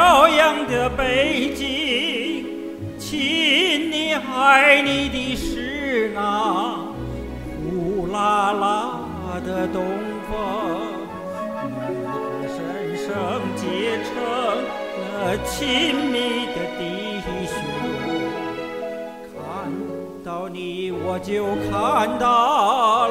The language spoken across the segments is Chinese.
朝阳的北京，亲你爱你的是那呼啦啦的东风，与和深深结成了亲密的弟兄，看到你我就看到。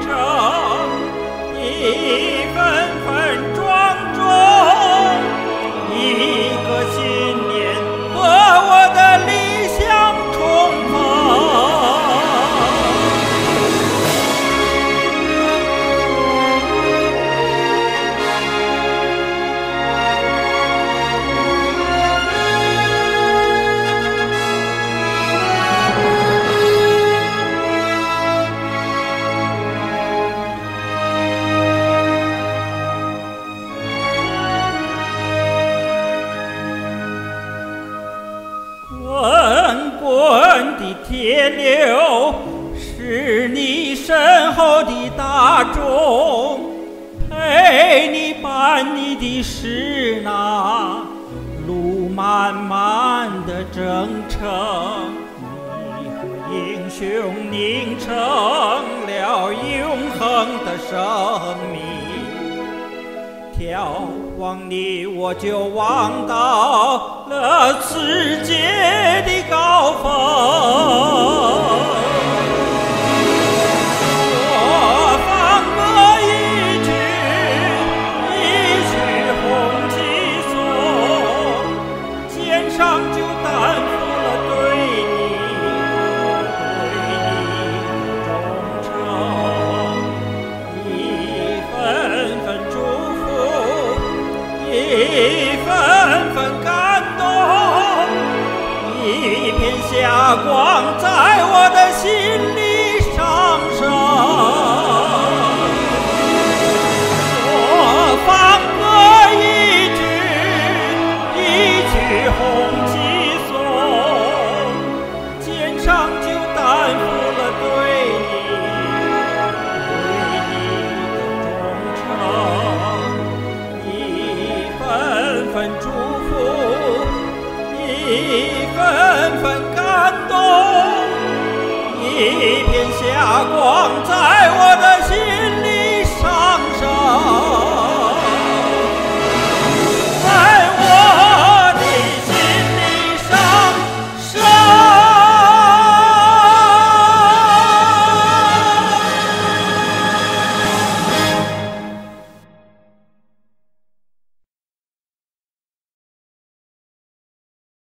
正，一的铁流是你身后的大众，陪你伴你的是那路漫漫的征程，你和英雄凝成了永恒的生命。眺望你，我就望到了世界的高峰。一份份感动一片霞光在我的心